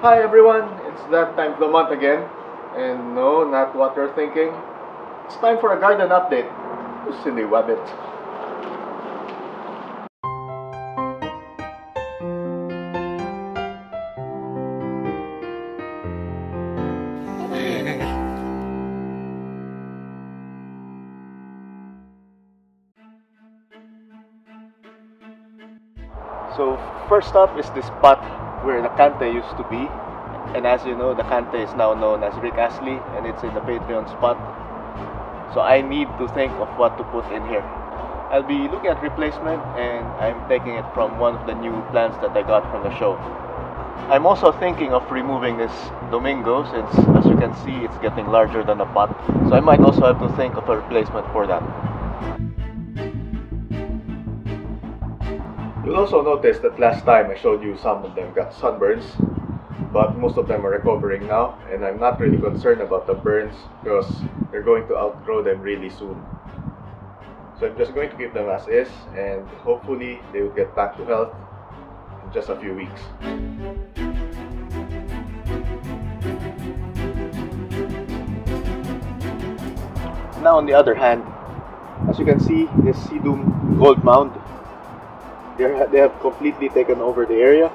Hi everyone, it's that time of the month again. And no, not what you're thinking. It's time for a garden update. Silly wabbit. So first up is this spot where the Kante used to be. And as you know, the Kante is now known as Rick Astley and it's in the Patreon spot. So I need to think of what to put in here. I'll be looking at replacement and I'm taking it from one of the new plants that I got from the show. I'm also thinking of removing this Domingo since as you can see it's getting larger than a pot. So I might also have to think of a replacement for that. You'll also notice that last time I showed you some of them got sunburns, but most of them are recovering now, and I'm not really concerned about the burns because they're going to outgrow them really soon. So I'm just going to keep them as is, and hopefully they will get back to health in just a few weeks. Now on the other hand, as you can see, this Sedum Gold Mound they're, they have completely taken over the area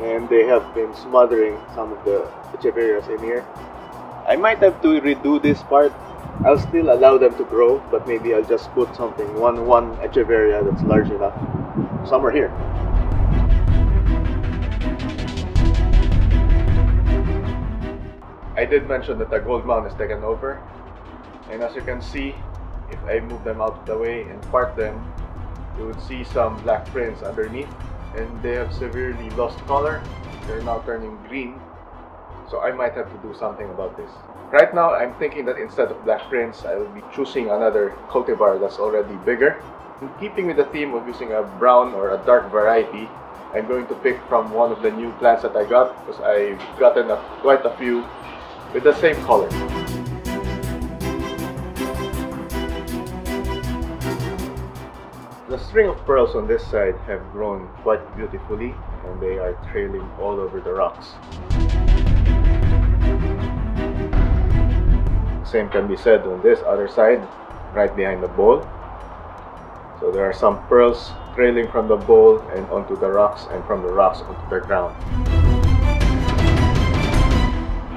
and they have been smothering some of the echeverias in here. I might have to redo this part. I'll still allow them to grow, but maybe I'll just put something, one one echeveria that's large enough, somewhere here. I did mention that the gold mound is taken over, and as you can see, if I move them out of the way and part them, you would see some Black Prince underneath and they have severely lost color. They're now turning green. So I might have to do something about this. Right now I'm thinking that instead of Black Prince I will be choosing another cultivar that's already bigger. In keeping with the theme of using a brown or a dark variety I'm going to pick from one of the new plants that I got because I've gotten a, quite a few with the same color The string of pearls on this side have grown quite beautifully and they are trailing all over the rocks. Same can be said on this other side, right behind the bowl. So there are some pearls trailing from the bowl and onto the rocks and from the rocks onto the ground.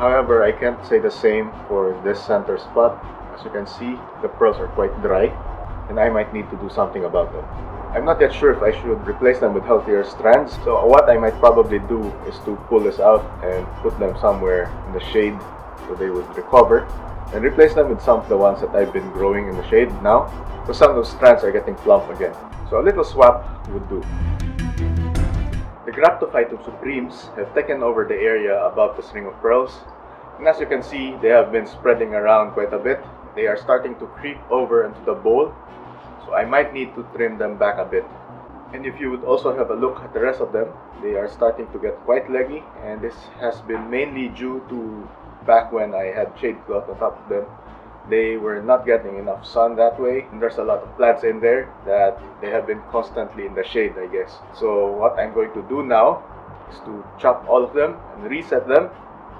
However, I can't say the same for this center spot. As you can see, the pearls are quite dry and I might need to do something about them. I'm not yet sure if I should replace them with healthier strands, so what I might probably do is to pull this out and put them somewhere in the shade so they would recover and replace them with some of the ones that I've been growing in the shade now because some of those strands are getting plump again. So a little swap would do. The Graptopetalum supremes have taken over the area above the string of pearls and as you can see they have been spreading around quite a bit. They are starting to creep over into the bowl so I might need to trim them back a bit. And if you would also have a look at the rest of them, they are starting to get quite leggy and this has been mainly due to back when I had shade cloth on top of them. They were not getting enough sun that way. And there's a lot of plants in there that they have been constantly in the shade, I guess. So what I'm going to do now is to chop all of them and reset them.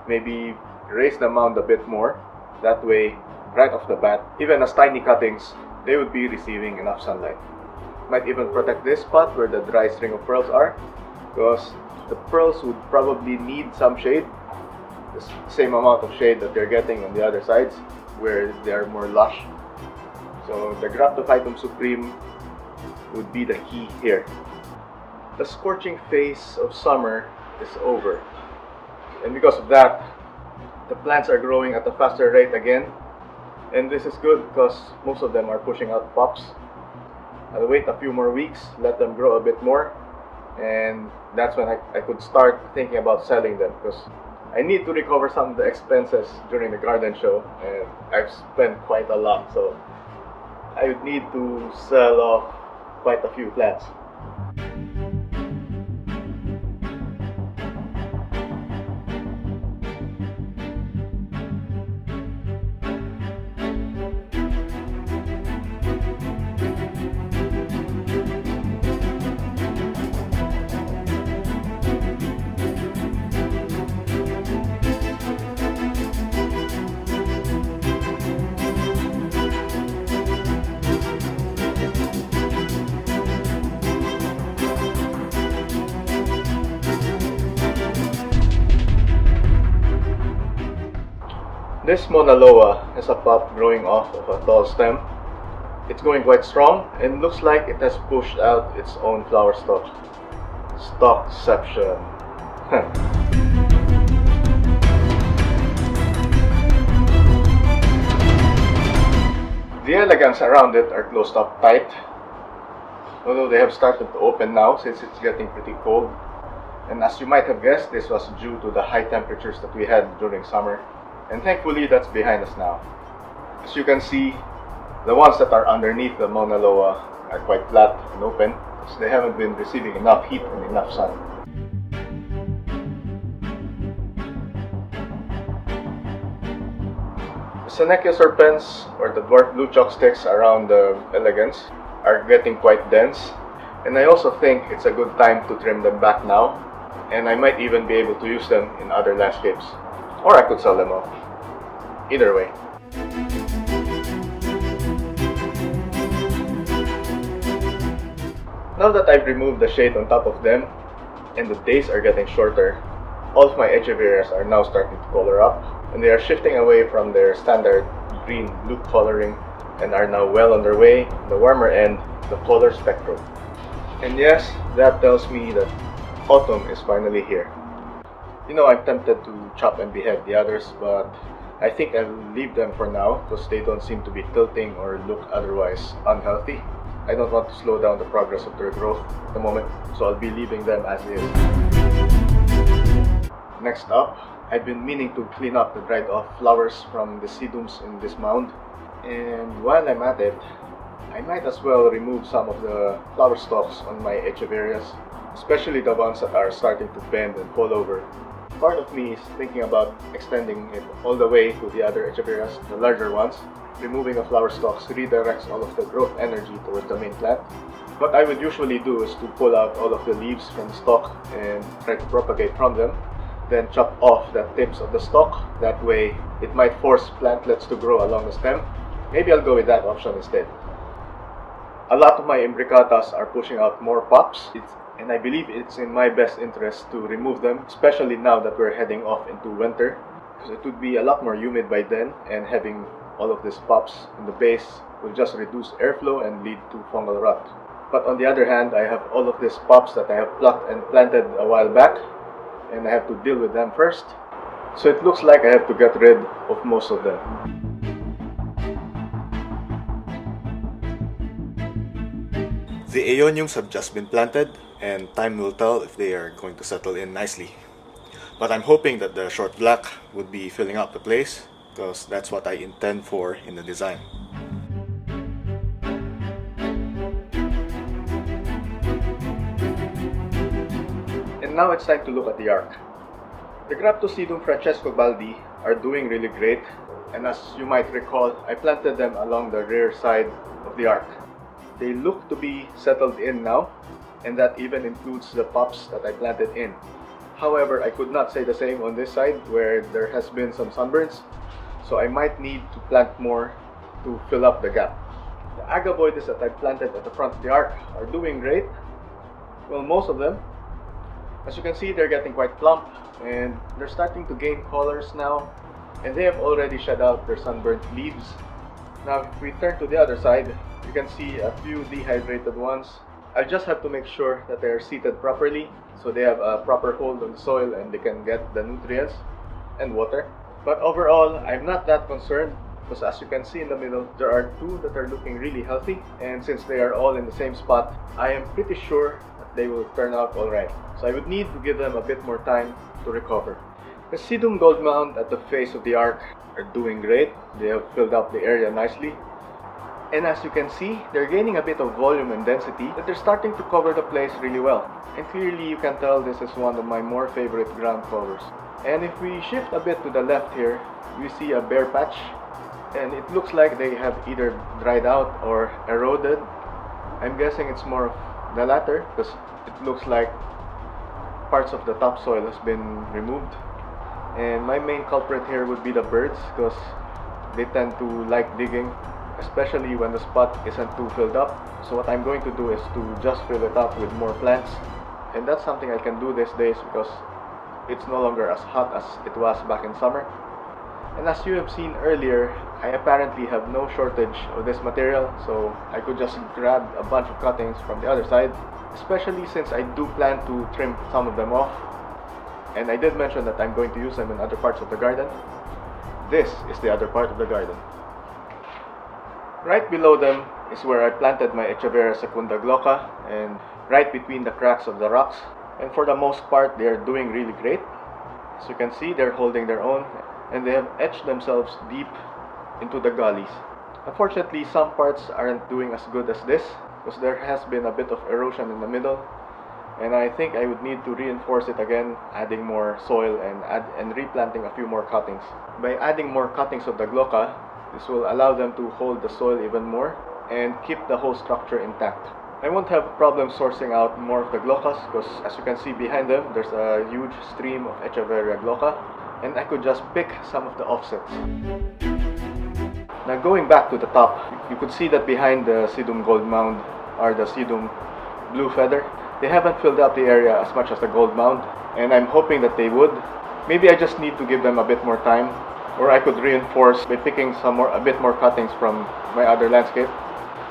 Maybe raise the mound a bit more. That way, right off the bat, even as tiny cuttings, they would be receiving enough sunlight. Might even protect this spot where the dry string of pearls are, because the pearls would probably need some shade, the same amount of shade that they're getting on the other sides, where they are more lush. So the Graptopetalum supreme would be the key here. The scorching phase of summer is over. And because of that, the plants are growing at a faster rate again and this is good because most of them are pushing out pups I'll wait a few more weeks let them grow a bit more. And that's when I, I could start thinking about selling them because I need to recover some of the expenses during the garden show and I've spent quite a lot so I would need to sell off quite a few plants This Mauna Loa has a pop growing off of a tall stem. It's going quite strong and looks like it has pushed out its own flower stalk. Stalkception. the elegans around it are closed up tight, although they have started to open now since it's getting pretty cold. And as you might have guessed, this was due to the high temperatures that we had during summer. And thankfully, that's behind us now. As you can see, the ones that are underneath the Mauna Loa are quite flat and open, so they haven't been receiving enough heat and enough sun. The Senecio serpens or the dwarf blue chalk sticks around the elegans are getting quite dense. And I also think it's a good time to trim them back now, and I might even be able to use them in other landscapes. Or I could sell them off. Either way. Now that I've removed the shade on top of them, and the days are getting shorter, all of my echeverias are now starting to color up, and they are shifting away from their standard green-blue coloring and are now well on their way, the warmer end, the polar spectrum. And yes, that tells me that autumn is finally here. You know, I'm tempted to chop and behead the others, but I think I'll leave them for now because they don't seem to be tilting or look otherwise unhealthy. I don't want to slow down the progress of their growth at the moment, so I'll be leaving them as is. Next up, I've been meaning to clean up the dried off flowers from the sedums in this mound. And while I'm at it, I might as well remove some of the flower stalks on my echeverias, especially the ones that are starting to bend and fall over. Part of me is thinking about extending it all the way to the other echeverias, the larger ones. Removing the flower stalks redirects all of the growth energy towards the main plant. What I would usually do is to pull out all of the leaves from the stalk and try to propagate from them then chop off the tips of the stalk. That way, it might force plantlets to grow along the stem. Maybe I'll go with that option instead. A lot of my imbricatas are pushing out more pops, it's, and I believe it's in my best interest to remove them, especially now that we're heading off into winter, because it would be a lot more humid by then, and having all of these pops in the base will just reduce airflow and lead to fungal rot. But on the other hand, I have all of these pops that I have plucked and planted a while back, and I have to deal with them first. So it looks like I have to get rid of most of them. The aeoniums have just been planted and time will tell if they are going to settle in nicely. But I'm hoping that the short black would be filling up the place because that's what I intend for in the design. And now it's time to look at the arc. The Graptosedum Francesco Baldi are doing really great and as you might recall, I planted them along the rear side of the arc. They look to be settled in now and that even includes the pops that I planted in. However, I could not say the same on this side where there has been some sunburns so I might need to plant more to fill up the gap. The agavoides that I planted at the front of the arc are doing great. Well, most of them, as you can see, they're getting quite plump and they're starting to gain colors now and they have already shed out their sunburnt leaves. Now if we turn to the other side, you can see a few dehydrated ones. I just have to make sure that they are seated properly so they have a proper hold on the soil and they can get the nutrients and water. But overall, I'm not that concerned because as you can see in the middle, there are two that are looking really healthy and since they are all in the same spot, I am pretty sure that they will turn out alright. So I would need to give them a bit more time to recover. The Sedum Gold Mound at the face of the arc are doing great. They have filled up the area nicely. And as you can see, they're gaining a bit of volume and density, but they're starting to cover the place really well. And clearly you can tell this is one of my more favorite ground covers. And if we shift a bit to the left here, we see a bare patch. And it looks like they have either dried out or eroded. I'm guessing it's more of the latter because it looks like parts of the topsoil has been removed and my main culprit here would be the birds because they tend to like digging especially when the spot isn't too filled up so what I'm going to do is to just fill it up with more plants and that's something I can do these days because it's no longer as hot as it was back in summer And as you have seen earlier, I apparently have no shortage of this material, so I could just grab a bunch of cuttings from the other side, especially since I do plan to trim some of them off. And I did mention that I'm going to use them in other parts of the garden. This is the other part of the garden. Right below them is where I planted my Echeveria secunda glauca and right between the cracks of the rocks. And for the most part, they are doing really great. As you can see, they're holding their own and they have etched themselves deep into the gullies. Unfortunately, some parts aren't doing as good as this because there has been a bit of erosion in the middle and I think I would need to reinforce it again adding more soil and add and replanting a few more cuttings. By adding more cuttings of the glauca, this will allow them to hold the soil even more and keep the whole structure intact. I won't have a problem sourcing out more of the glaucas because as you can see behind them there's a huge stream of Echeveria glauca and I could just pick some of the offsets. Now going back to the top, you could see that behind the Sedum gold mound are the Sedum blue feather. They haven't filled up the area as much as the gold mound and I'm hoping that they would. Maybe I just need to give them a bit more time or I could reinforce by picking some more a bit more cuttings from my other landscape.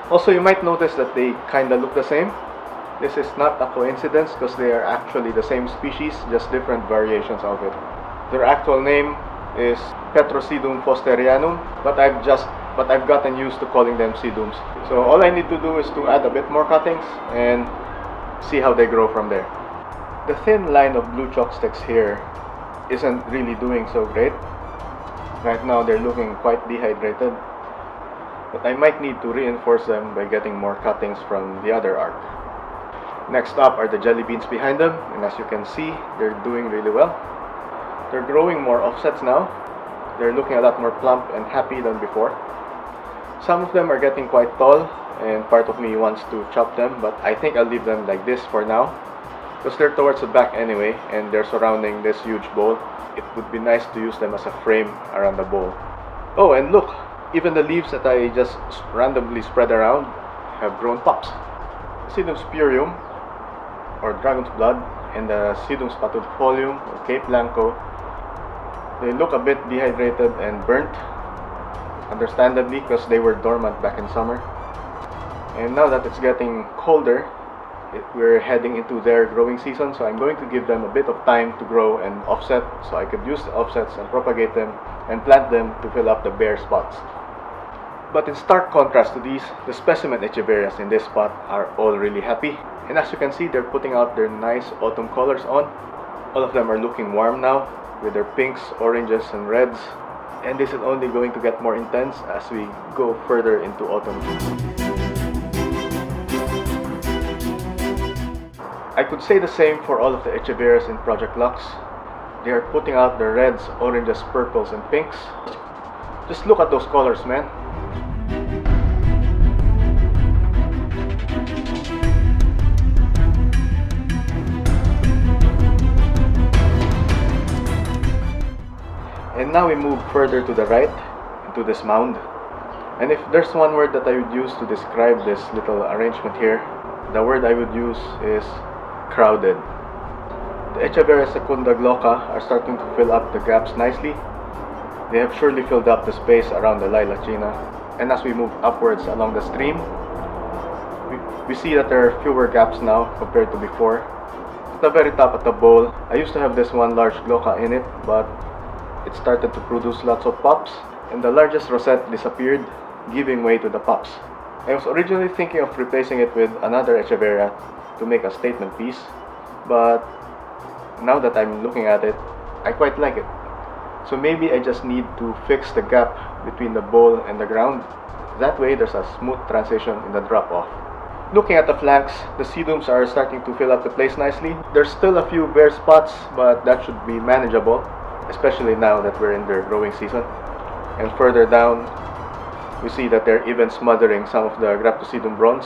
Also you might notice that they kinda look the same. This is not a coincidence because they are actually the same species, just different variations of it. Their actual name is Petrosedum forsterianum, but I've just but I've gotten used to calling them sedums. So all I need to do is to add a bit more cuttings and see how they grow from there. The thin line of blue chalk sticks here isn't really doing so great. Right now they're looking quite dehydrated, but I might need to reinforce them by getting more cuttings from the other arc. Next up are the jelly beans behind them, and as you can see, they're doing really well. They're growing more offsets now. They're looking a lot more plump and happy than before. Some of them are getting quite tall, and part of me wants to chop them, but I think I'll leave them like this for now. Because they're towards the back anyway, and they're surrounding this huge bowl. It would be nice to use them as a frame around the bowl. Oh, and look! Even the leaves that I just randomly spread around have grown tops. Sedum spurium, or dragon's blood, and the Sedum spathulifolium, or Cape Blanco, they look a bit dehydrated and burnt, understandably because they were dormant back in summer. And now that it's getting colder, it, we're heading into their growing season, so I'm going to give them a bit of time to grow and offset so I could use the offsets and propagate them and plant them to fill up the bare spots. But in stark contrast to these, the specimen Echeverias in this spot are all really happy. And as you can see, they're putting out their nice autumn colors on. All of them are looking warm now with their pinks, oranges, and reds. And this is only going to get more intense as we go further into autumn. I could say the same for all of the Echeverias in Project Lux. They are putting out their reds, oranges, purples, and pinks. Just look at those colors, man. And now we move further to the right into this mound. And if there's one word that I would use to describe this little arrangement here, the word I would use is crowded. The Echeveria secunda glauca are starting to fill up the gaps nicely. They have surely filled up the space around the Lilacina. And as we move upwards along the stream, we, we see that there are fewer gaps now compared to before. At the very top of the bowl, I used to have this one large glauca in it, but it started to produce lots of pops, and the largest rosette disappeared, giving way to the pops. I was originally thinking of replacing it with another Echeveria to make a statement piece, but now that I'm looking at it, I quite like it. So maybe I just need to fix the gap between the bowl and the ground. That way there's a smooth transition in the drop off. Looking at the flanks, the sedums are starting to fill up the place nicely. There's still a few bare spots, but that should be manageable especially now that we're in their growing season. And further down, we see that they're even smothering some of the Graptosedum bronze.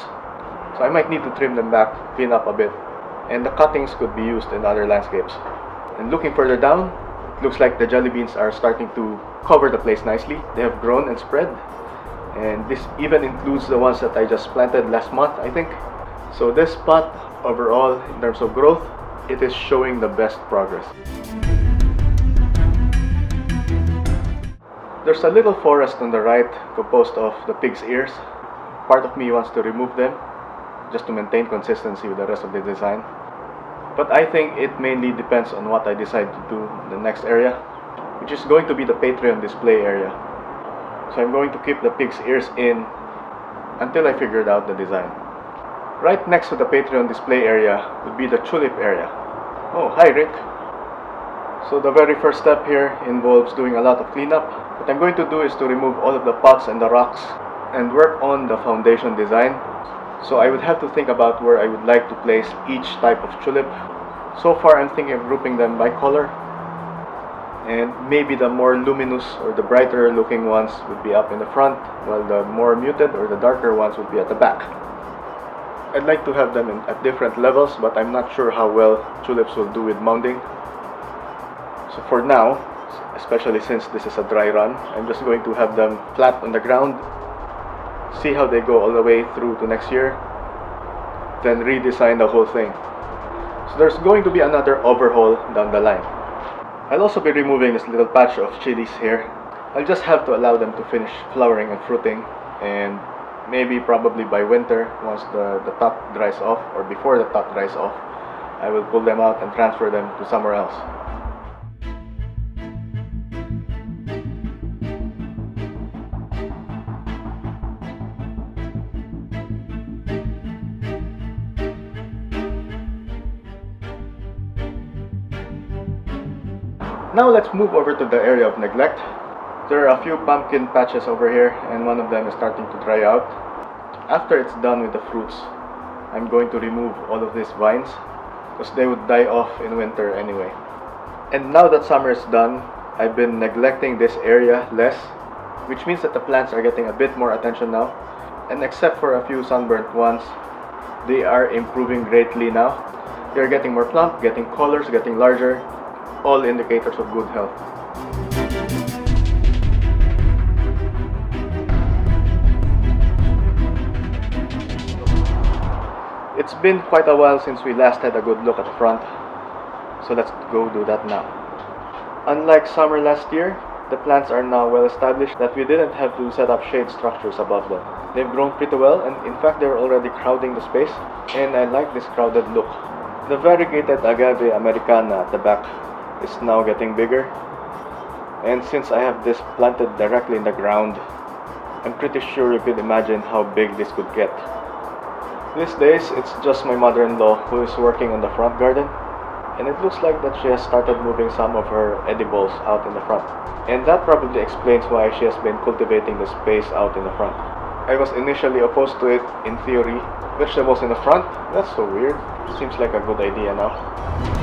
So I might need to trim them back, clean up a bit, and the cuttings could be used in other landscapes. And looking further down, it looks like the jelly beans are starting to cover the place nicely. They have grown and spread, and this even includes the ones that I just planted last month, I think. So this spot, overall, in terms of growth, it is showing the best progress. There's a little forest on the right composed of the pig's ears. Part of me wants to remove them just to maintain consistency with the rest of the design. But I think it mainly depends on what I decide to do in the next area, which is going to be the Patreon display area. So I'm going to keep the pig's ears in until I figured out the design. Right next to the Patreon display area would be the tulip area. Oh, hi Rick. So the very first step here involves doing a lot of cleanup. What I'm going to do is to remove all of the pots and the rocks and work on the foundation design. So I would have to think about where I would like to place each type of tulip. So far I'm thinking of grouping them by color. And maybe the more luminous or the brighter looking ones would be up in the front, while the more muted or the darker ones would be at the back. I'd like to have them in, at different levels, but I'm not sure how well tulips will do with mounding. So for now, especially since this is a dry run, I'm just going to have them flat on the ground, see how they go all the way through to next year, then redesign the whole thing. So there's going to be another overhaul down the line. I'll also be removing this little patch of chilies here. I'll just have to allow them to finish flowering and fruiting and maybe probably by winter once the, the top dries off or before the top dries off I will pull them out and transfer them to somewhere else. Now let's move over to the area of neglect. There are a few pumpkin patches over here and one of them is starting to dry out. After it's done with the fruits, I'm going to remove all of these vines because they would die off in winter anyway. And now that summer is done, I've been neglecting this area less, which means that the plants are getting a bit more attention now. And except for a few sunburnt ones, they are improving greatly now. They're getting more plump, getting colors, getting larger, all indicators of good health. It's been quite a while since we last had a good look at the front, so let's go do that now. Unlike summer last year, the plants are now well established that we didn't have to set up shade structures above them. They've grown pretty well and in fact they're already crowding the space and I like this crowded look. The variegated agave americana at the back is now getting bigger. And since I have this planted directly in the ground, I'm pretty sure you could imagine how big this could get. These days, it's just my mother-in-law who is working on the front garden, and it looks like that she has started moving some of her edibles out in the front. And that probably explains why she has been cultivating the space out in the front. I was initially opposed to it in theory. Vegetables in the front? That's so weird. Seems like a good idea now.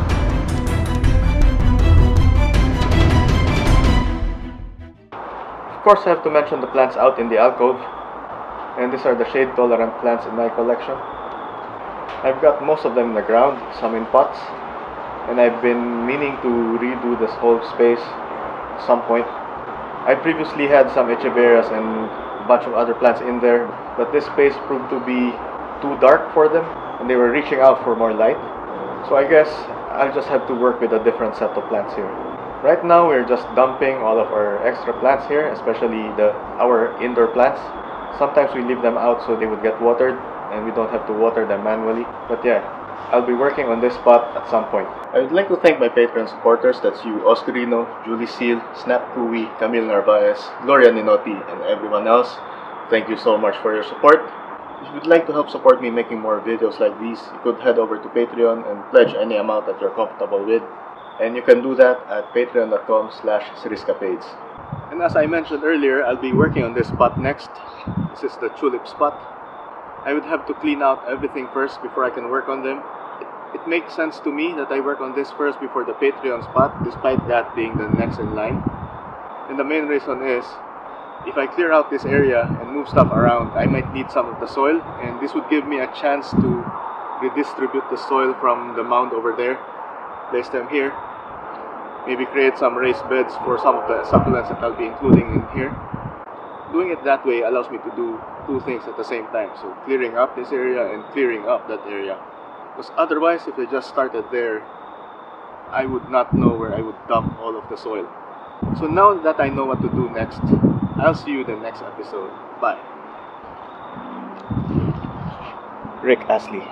Of course, I have to mention the plants out in the alcove. And these are the shade tolerant plants in my collection. I've got most of them in the ground, some in pots. And I've been meaning to redo this whole space at some point. I previously had some echeverias and a bunch of other plants in there, but this space proved to be too dark for them, and they were reaching out for more light. So I guess I'll just have to work with a different set of plants here. Right now we're just dumping all of our extra plants here, especially the our indoor plants. Sometimes we leave them out so they would get watered and we don't have to water them manually. But yeah, I'll be working on this spot at some point. I would like to thank my Patreon supporters, that's you Oscarino, Julie Seal, Snap Cooey, Camille Narvaez, Gloria Ninotti, and everyone else. Thank you so much for your support. If you'd like to help support me making more videos like these, you could head over to Patreon and pledge any amount that you're comfortable with and you can do that at patreon.com slash cerriscapades. And as I mentioned earlier, I'll be working on this spot next. This is the tulip spot. I would have to clean out everything first before I can work on them. It, it makes sense to me that I work on this first before the Patreon spot, despite that being the next in line. And the main reason is, if I clear out this area and move stuff around, I might need some of the soil, and this would give me a chance to redistribute the soil from the mound over there, place them here, maybe create some raised beds for some of the supplements that I'll be including in here. Doing it that way allows me to do two things at the same time. So clearing up this area and clearing up that area. Because otherwise, if I just started there, I would not know where I would dump all of the soil. So now that I know what to do next, I'll see you in the next episode. Bye. Rick Astley.